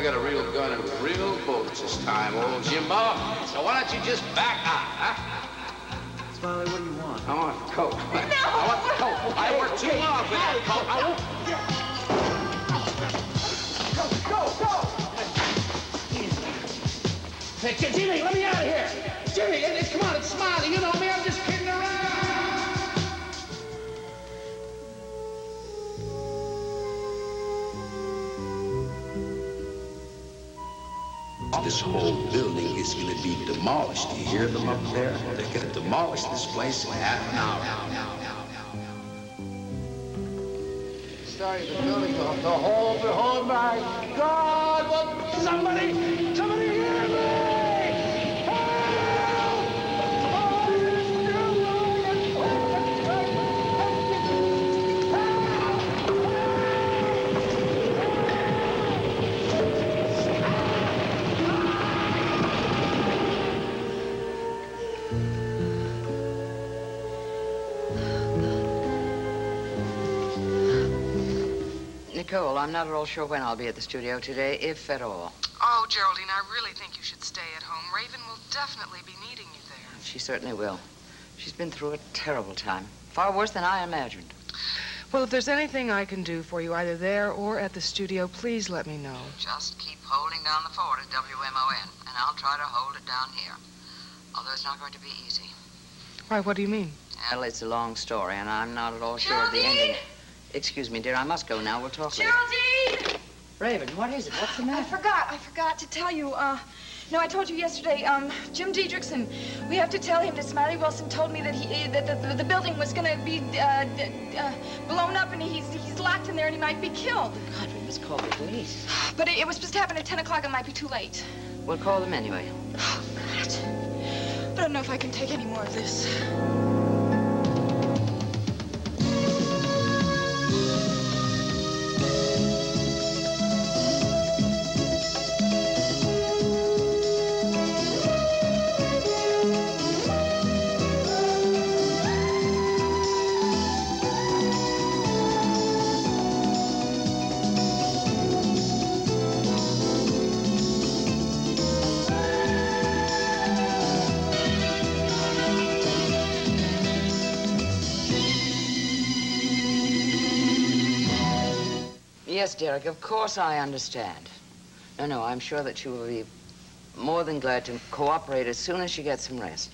I got a real gun and real bullets this time, old Jimbo. So why don't you just back up, huh? Smiley, what do you want? I want the coat. No! I want the coat. I worked too long for that coat. I won't. Hey, J- Jimmy, let me out of here. Jimmy, it, it- come on, it's Smiley. You know me. I'm just kidding This whole building is going to be demolished. You hear them up there? They're going to demolish this place in half an hour. Sorry, the building, the, the whole, the whole, my God, what, somebody, somebody Nicole, I'm not at all sure when I'll be at the studio today, if at all. Oh, Geraldine, I really think you should stay at home. Raven will definitely be needing you there. She certainly will. She's been through a terrible time. Far worse than I imagined. Well, if there's anything I can do for you, either there or at the studio, please let me know. Just keep holding down the fort at WMON, and I'll try to hold it down here. Although it's not going to be easy. Why, what do you mean? Well, it's a long story, and I'm not at all sure of the ending. Excuse me, dear. I must go now. We'll talk later. Geraldine! Raven, what is it? What's the matter? I forgot. I forgot to tell you. Uh, no, I told you yesterday. Um, Jim Diedrichson. We have to tell him that Smiley Wilson told me that he that the, the building was going to be uh, uh, blown up and he's he's locked in there and he might be killed. God, we must call the police. But it, it was supposed to happen at 10 o'clock. It might be too late. We'll call them anyway. Oh God. I don't know if I can take any more of this. Yes, Derek, of course I understand. No, no, I'm sure that she will be more than glad to cooperate as soon as she gets some rest.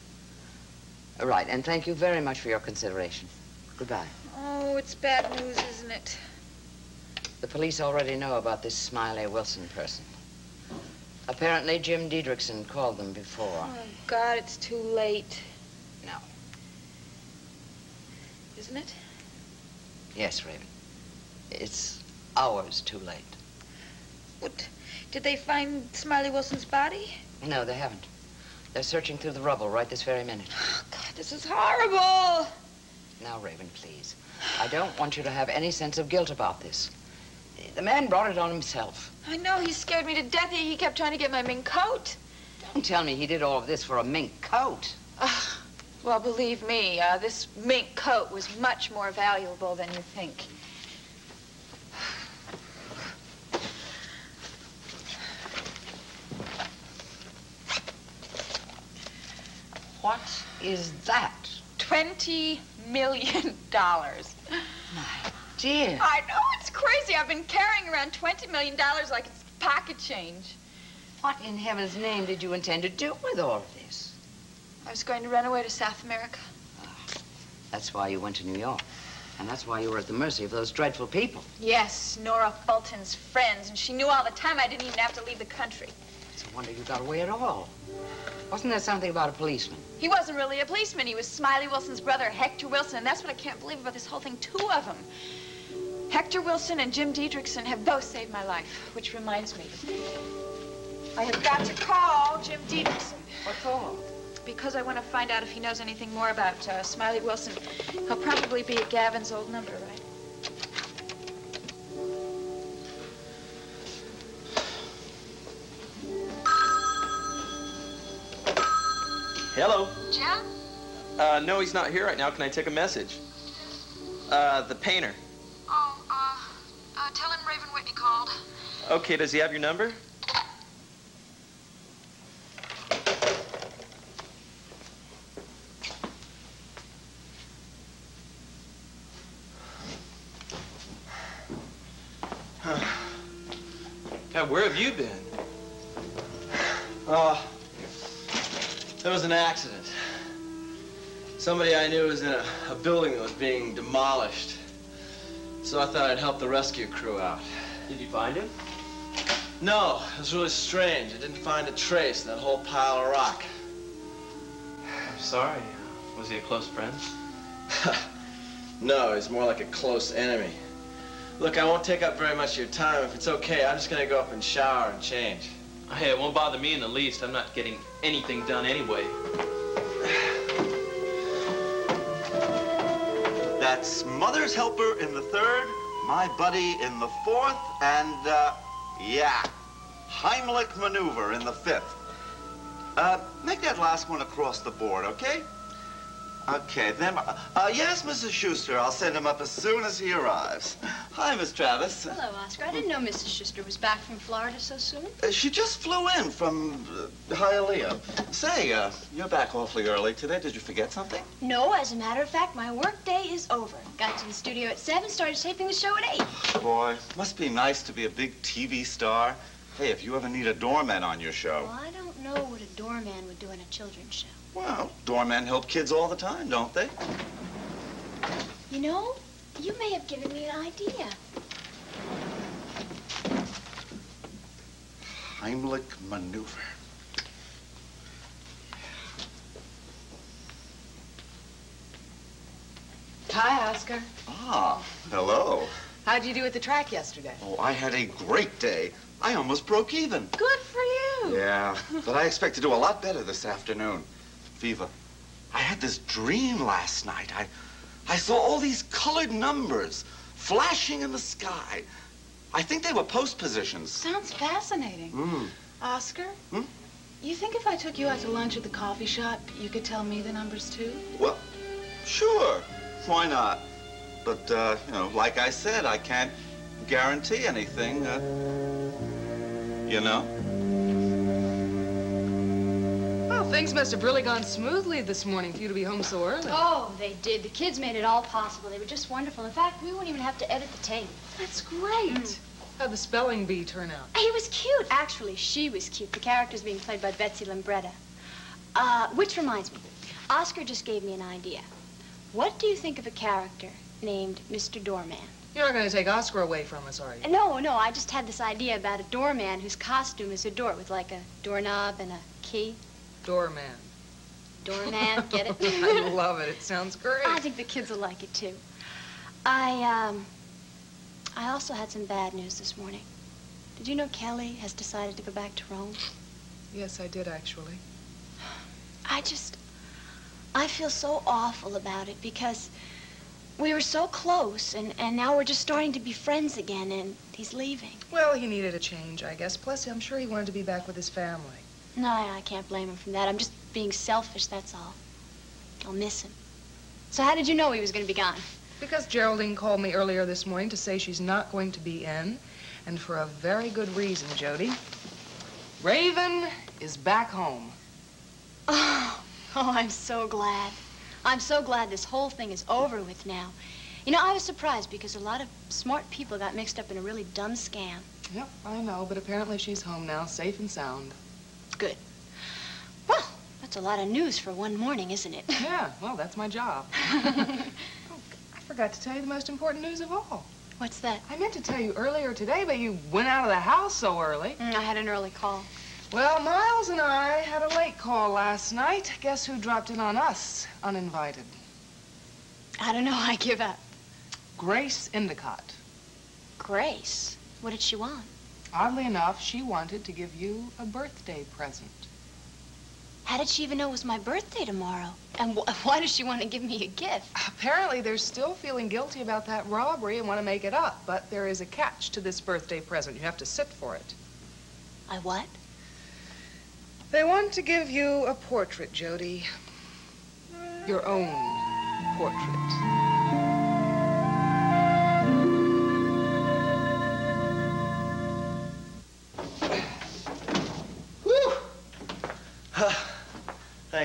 All right, and thank you very much for your consideration. Goodbye. Oh, it's bad news, isn't it? The police already know about this Smiley Wilson person. Apparently, Jim Diedrichson called them before. Oh God, it's too late. No. Isn't it? Yes, Raven. It's hours too late. What? Did they find Smiley Wilson's body? No, they haven't. They're searching through the rubble right this very minute. Oh, God, this is horrible. Now, Raven, please. I don't want you to have any sense of guilt about this. The man brought it on himself. I know he scared me to death. He, he kept trying to get my mink coat. Don't tell me he did all of this for a mink coat. Ah, well, believe me, uh, this mink coat was much more valuable than you think. What is that? Twenty million dollars. My dear. I know it's crazy. I've been carrying around twenty million dollars like it's pocket change. What in heaven's name did you intend to do with all of this? I was going to run away to South America. Ah, that's why you went to New York. And that's why you were at the mercy of those dreadful people. Yes, Nora Fulton's friends, and she knew all the time I didn't even have to leave the country. It's a wonder you got away at all. Wasn't there something about a policeman? He wasn't really a policeman. He was Smiley Wilson's brother, Hector Wilson, and that's what I can't believe about this whole thing. Two of them. Hector Wilson and Jim Diedrichson have both saved my life, which reminds me. I have got to call Jim Diedrichson. What for? Because I want to find out if he knows anything more about uh, Smiley Wilson. He'll probably be at Gavin's old number, Hello. Jeff? Uh, no, he's not here right now. Can I take a message? Uh, the painter. Oh, uh, uh tell him Raven Whitney called. Okay, does he have your number? God, where have you been? Uh, there was an accident. Somebody I knew was in a, a building that was being demolished. So I thought I'd help the rescue crew out. Did you find him? No, it was really strange. I didn't find a trace in that whole pile of rock. I'm sorry. Was he a close friend? no, he's more like a close enemy. Look, I won't take up very much of your time. If it's okay, I'm just gonna go up and shower and change. Hey, it won't bother me in the least. I'm not getting anything done anyway. That's Mother's Helper in the third, my buddy in the fourth, and, uh, yeah, Heimlich Maneuver in the fifth. Uh, make that last one across the board, okay? Okay, then, uh, uh, yes, Mrs. Schuster, I'll send him up as soon as he arrives. Hi, Miss Travis. Hello, Oscar. I didn't know Mrs. Schuster was back from Florida so soon. Uh, she just flew in from uh, Hialeah. Say, uh, you're back awfully early today. Did you forget something? No, as a matter of fact, my work day is over. Got to the studio at 7, started taping the show at 8. Boy, must be nice to be a big TV star. Hey, if you ever need a doorman on your show. Well, I don't know what a doorman would do in a children's show. Well, doormen help kids all the time, don't they? You know, you may have given me an idea. Heimlich maneuver. Hi, Oscar. Ah, hello. How'd you do at the track yesterday? Oh, I had a great day. I almost broke even. Good for you. Yeah, but I expect to do a lot better this afternoon. Viva, I had this dream last night. I, I saw all these colored numbers flashing in the sky. I think they were post positions. Sounds fascinating. Mm. Oscar? Hmm? You think if I took you out to lunch at the coffee shop, you could tell me the numbers too? Well, sure. Why not? But, uh, you know, like I said, I can't guarantee anything. Uh, you know? Well, things must have really gone smoothly this morning for you to be home so early. Oh, they did. The kids made it all possible. They were just wonderful. In fact, we won't even have to edit the tape. That's great. How'd the spelling bee turn out? He was cute. Actually, she was cute. The character's being played by Betsy Lambretta. Uh, which reminds me, Oscar just gave me an idea. What do you think of a character named Mr. Doorman? You're not going to take Oscar away from us, are you? No, no, I just had this idea about a doorman whose costume is a door with like a doorknob and a key. Doorman. Doorman, get it? I love it. It sounds great. I think the kids will like it too. I, um, I also had some bad news this morning. Did you know Kelly has decided to go back to Rome? Yes, I did actually. I just, I feel so awful about it because we were so close and, and now we're just starting to be friends again and he's leaving. Well, he needed a change, I guess. Plus, I'm sure he wanted to be back with his family. No, I, I can't blame him for that. I'm just being selfish, that's all. I'll miss him. So how did you know he was going to be gone? Because Geraldine called me earlier this morning to say she's not going to be in, and for a very good reason, Jody. Raven is back home. Oh, oh, I'm so glad. I'm so glad this whole thing is over with now. You know, I was surprised because a lot of smart people got mixed up in a really dumb scam. Yep, I know, but apparently she's home now, safe and sound. Good. Well, that's a lot of news for one morning, isn't it? Yeah, well, that's my job. oh, I forgot to tell you the most important news of all. What's that? I meant to tell you earlier today, but you went out of the house so early. Mm, I had an early call. Well, Miles and I had a late call last night. Guess who dropped in on us, uninvited? I don't know. I give up. Grace Endicott. Grace? What did she want? Oddly enough, she wanted to give you a birthday present. How did she even know it was my birthday tomorrow? And wh why does she want to give me a gift? Apparently, they're still feeling guilty about that robbery and want to make it up. But there is a catch to this birthday present. You have to sit for it. I what? They want to give you a portrait, Jody. Your own portrait.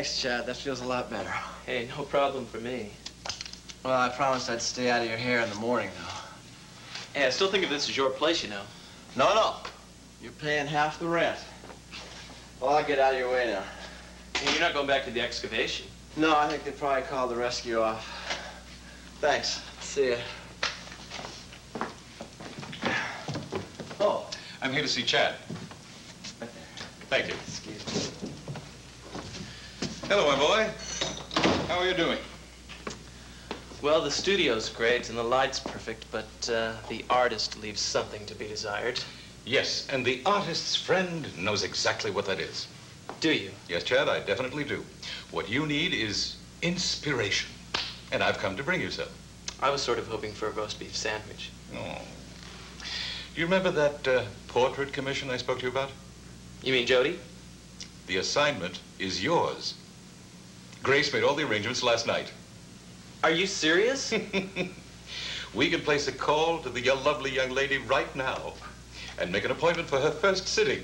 Thanks, Chad. That feels a lot better. Hey, no problem for me. Well, I promised I'd stay out of your hair in the morning, though. Hey, I still think of this as your place, you know. No, no. You're paying half the rent. Well, I'll get out of your way now. You're not going back to the excavation. No, I think they probably called the rescue off. Thanks. See ya. Oh. I'm here to see Chad. Thank you. Hello, my boy. How are you doing? Well, the studio's great and the light's perfect, but uh, the artist leaves something to be desired. Yes, and the artist's friend knows exactly what that is. Do you? Yes, Chad, I definitely do. What you need is inspiration. And I've come to bring you some. I was sort of hoping for a roast beef sandwich. Oh. Do you remember that uh, portrait commission I spoke to you about? You mean Jody? The assignment is yours. Grace made all the arrangements last night. Are you serious? we can place a call to the lovely young lady right now and make an appointment for her first sitting.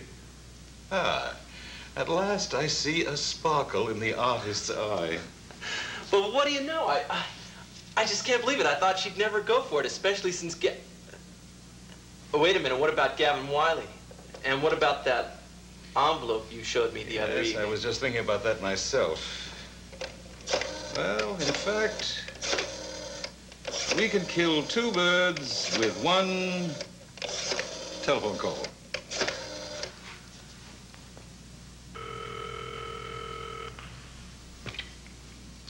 Ah, at last I see a sparkle in the artist's eye. But what do you know? I, I, I just can't believe it. I thought she'd never go for it, especially since Ga- oh, wait a minute. What about Gavin Wiley? And what about that envelope you showed me the other evening? Yes. I was just thinking about that myself. Well, in fact, we can kill two birds with one telephone call.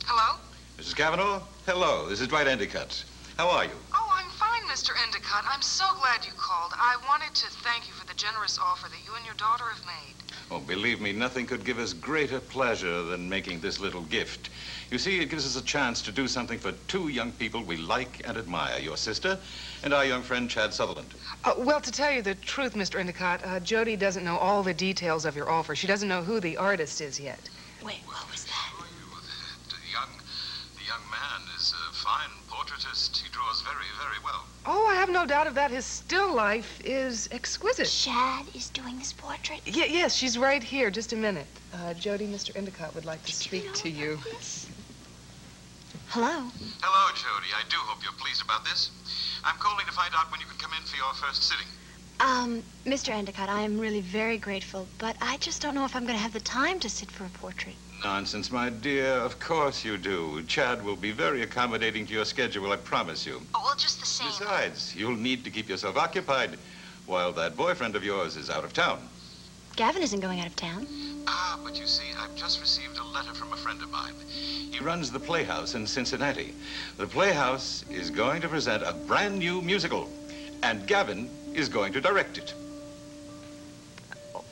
Hello? Mrs. Cavanaugh, hello. This is Dwight Endicott. How are you? Oh, I'm fine, Mr. Endicott. I'm so glad you called. I wanted to thank you for the generous offer that you and your daughter have made. Oh, believe me, nothing could give us greater pleasure than making this little gift. You see, it gives us a chance to do something for two young people we like and admire, your sister and our young friend Chad Sutherland. Uh, well, to tell you the truth, Mr. Endicott, uh, Jody doesn't know all the details of your offer. She doesn't know who the artist is yet. Wait, what was that? The young, the young man is a fine portraitist. He draws very, very well. Oh, I have no doubt of that. His still life is exquisite. Chad is doing this portrait? Yeah, yes, she's right here. Just a minute. Uh, Jody, Mr. Endicott would like to speak to you. Hello? Hello, Jody. I do hope you're pleased about this. I'm calling to find out when you can come in for your first sitting. Um, Mr. Endicott, I am really very grateful, but I just don't know if I'm going to have the time to sit for a portrait. Nonsense, my dear. Of course you do. Chad will be very accommodating to your schedule, I promise you. Oh, well, just the same. Besides, you'll need to keep yourself occupied while that boyfriend of yours is out of town. Gavin isn't going out of town. Ah, but you see, I've just received a letter from a friend of mine. He runs the Playhouse in Cincinnati. The Playhouse is going to present a brand new musical, and Gavin is going to direct it.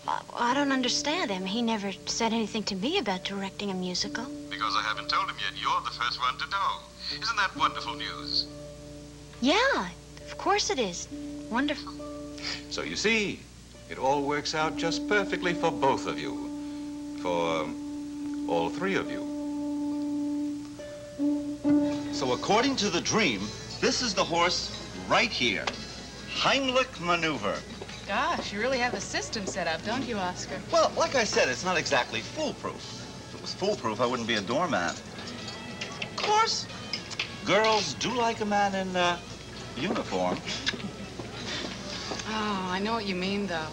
I, I don't understand him. He never said anything to me about directing a musical. Because I haven't told him yet, you're the first one to know. Isn't that wonderful news? Yeah, of course it is. Wonderful. So you see, it all works out just perfectly for both of you. For um, all three of you. So according to the dream, this is the horse right here. Heimlich maneuver. Gosh, you really have a system set up, don't you, Oscar? Well, like I said, it's not exactly foolproof. If it was foolproof, I wouldn't be a doormat. Of course, girls do like a man in uh, uniform. Oh, I know what you mean, though.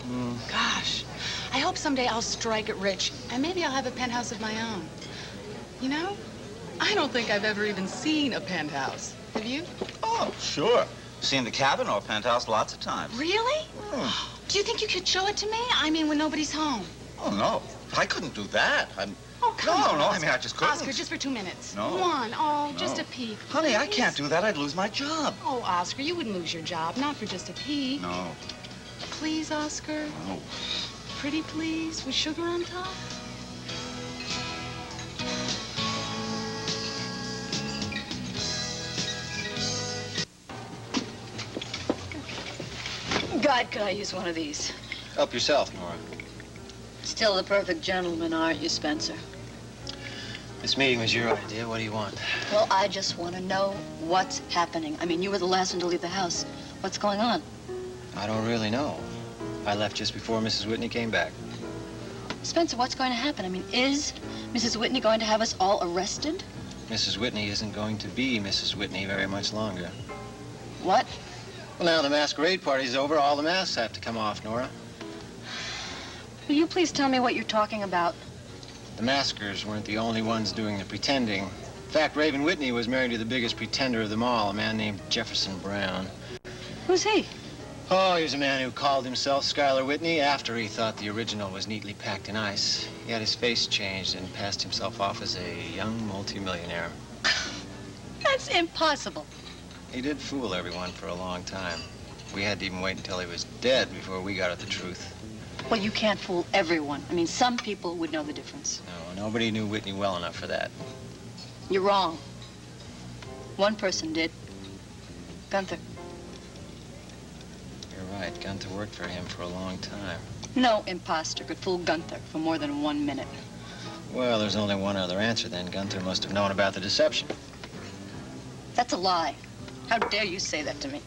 Gosh, I hope someday I'll strike it rich, and maybe I'll have a penthouse of my own. You know, I don't think I've ever even seen a penthouse. Have you? Oh, sure. Seen the Cavanaugh penthouse lots of times. Really? Hmm. Do you think you could show it to me? I mean, when nobody's home. Oh, no. I couldn't do that. I'm... Oh, come no, on. no, I mean, I just couldn't. Oscar, just for two minutes. No. One. Oh, just a peek. Honey, I can't do that. I'd lose my job. Oh, Oscar, you wouldn't lose your job, not for just a peek. No, Please, Oscar. no. Pretty please, with sugar on top. God, could I use one of these? Help yourself, Nora. Still the perfect gentleman, aren't you, Spencer? This meeting was your idea. What do you want? Well, I just want to know what's happening. I mean, you were the last one to leave the house. What's going on? I don't really know. I left just before Mrs. Whitney came back. Spencer, what's going to happen? I mean, is Mrs. Whitney going to have us all arrested? Mrs. Whitney isn't going to be Mrs. Whitney very much longer. What? Well, now the masquerade party's over, all the masks have to come off, Nora. Will you please tell me what you're talking about? The maskers weren't the only ones doing the pretending. In fact, Raven Whitney was married to the biggest pretender of them all, a man named Jefferson Brown. Who's he? Oh, he was a man who called himself Schuyler Whitney after he thought the original was neatly packed in ice. He had his face changed and passed himself off as a young multimillionaire. That's impossible. He did fool everyone for a long time. We had to even wait until he was dead before we got at the truth. Well, you can't fool everyone. I mean, some people would know the difference. No, nobody knew Whitney well enough for that. You're wrong. One person did. Gunther. You're right. Gunther worked for him for a long time. No imposter could fool Gunther for more than one minute. Well, there's only one other answer then. Gunther must have known about the deception. That's a lie. How dare you say that to me?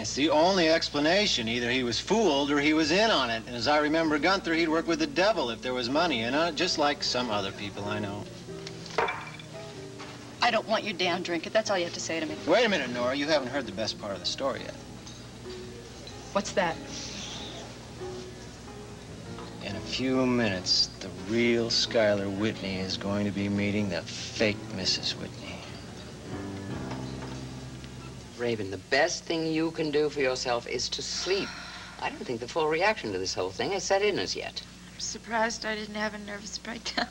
It's the only explanation. Either he was fooled or he was in on it. And as I remember Gunther, he'd work with the devil if there was money in it, just like some other people I know. I don't want your damn drink. it. That's all you have to say to me. Wait a minute, Nora. You haven't heard the best part of the story yet. What's that? In a few minutes, the real Schuyler Whitney is going to be meeting the fake Mrs. Whitney. Raven, the best thing you can do for yourself is to sleep. I don't think the full reaction to this whole thing has set in as yet. I'm surprised I didn't have a nervous breakdown.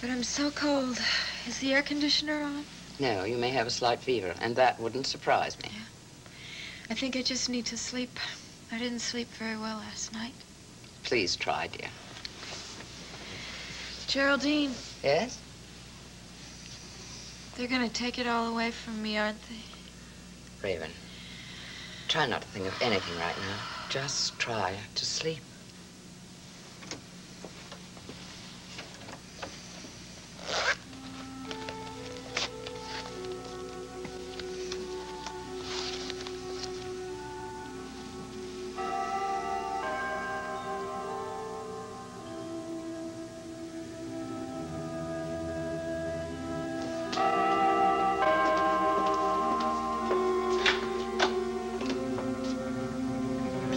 But I'm so cold. Is the air conditioner on? No, you may have a slight fever, and that wouldn't surprise me. I think I just need to sleep. I didn't sleep very well last night. Please try, dear. Geraldine, Yes? they're gonna take it all away from me, aren't they? Raven, try not to think of anything right now. Just try to sleep.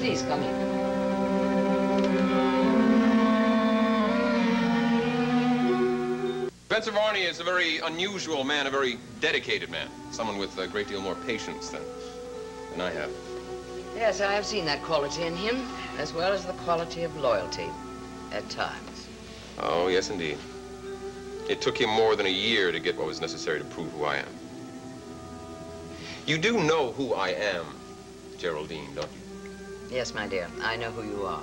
Please come in. Spencer Varney is a very unusual man, a very dedicated man. Someone with a great deal more patience than, than I have. Yes, I have seen that quality in him, as well as the quality of loyalty at times. Oh, yes, indeed. It took him more than a year to get what was necessary to prove who I am. You do know who I am, Geraldine, don't you? Yes, my dear, I know who you are.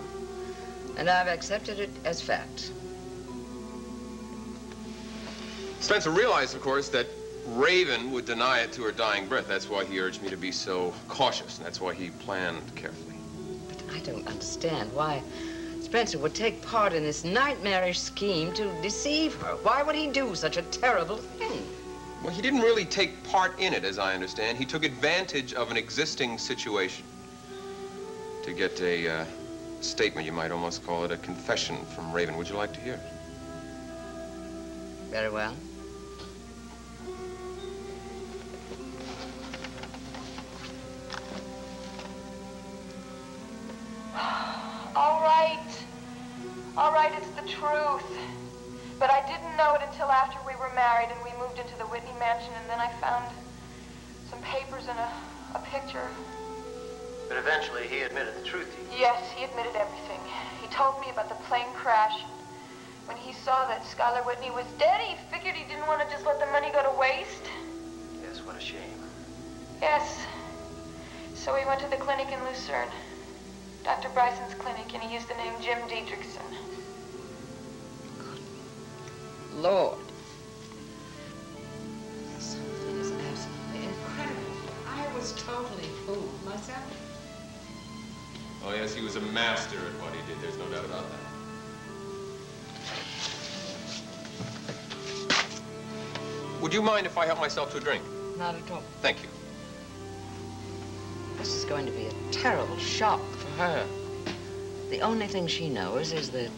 And I've accepted it as fact. Spencer realized, of course, that Raven would deny it to her dying breath. That's why he urged me to be so cautious, and that's why he planned carefully. But I don't understand why Spencer would take part in this nightmarish scheme to deceive her. Why would he do such a terrible thing? Well, he didn't really take part in it, as I understand. He took advantage of an existing situation to get a uh, statement, you might almost call it a confession from Raven. Would you like to hear it? Very well. All right. All right, it's the truth. But I didn't know it until after we were married and we moved into the Whitney mansion, and then I found some papers and a, a picture. But eventually he admitted the truth to you. Yes, he admitted everything. He told me about the plane crash. When he saw that Schuyler Whitney was dead, he figured he didn't want to just let the money go to waste. Yes, what a shame. Yes. So he went to the clinic in Lucerne. Dr. Bryson's clinic, and he used the name Jim Diedrichson. Lord. Oh, yes, he was a master at what he did. There's no doubt about that. Would you mind if I help myself to a drink? Not at all. Thank you. This is going to be a terrible shock for her. The only thing she knows is that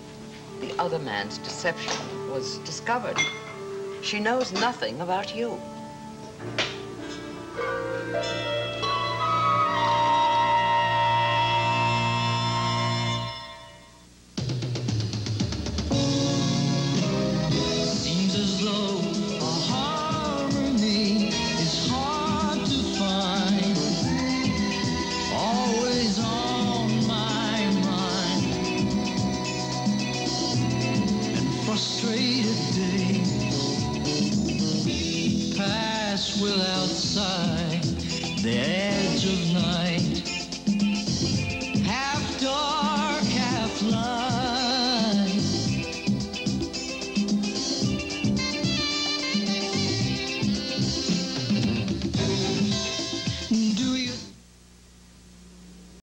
the other man's deception was discovered. She knows nothing about you.